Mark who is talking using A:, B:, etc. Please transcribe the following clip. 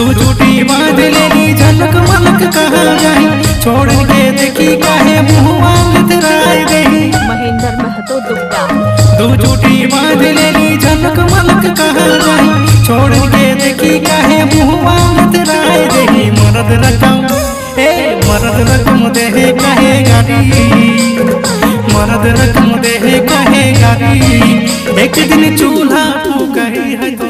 A: तू झूठी बाँध लेली झलक मलक कहा जाही छोड़ के देखी काहे मुहुआ लतराए गई
B: महेंद्र महतो दुबका
A: तू झूठी बाँध लेली झलक मलक कहा जाही छोड़ के देखी काहे मुहुआ लतराए गई मरद रकम ए मरद रकम देहे काहे गाड़ी? मरद रकम देहे काहे गाड़ी? एक दिन चूल्हा तू कही है तो